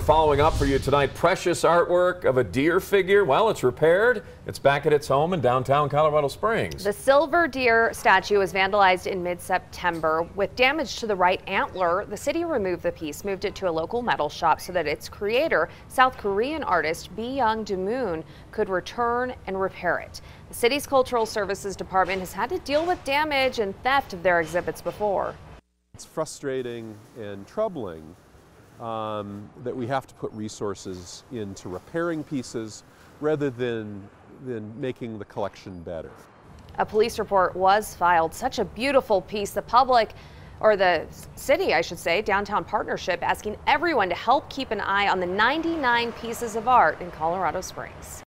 we're following up for you tonight. Precious artwork of a deer figure. Well, it's repaired. It's back at its home in downtown Colorado Springs. The silver deer statue was vandalized in mid-September. With damage to the right antler, the city removed the piece, moved it to a local metal shop so that its creator, South Korean artist Byeung Moon, could return and repair it. The city's cultural services department has had to deal with damage and theft of their exhibits before. It's frustrating and troubling um, that we have to put resources into repairing pieces rather than, than making the collection better. A police report was filed. Such a beautiful piece. The public, or the city, I should say, downtown partnership, asking everyone to help keep an eye on the 99 pieces of art in Colorado Springs.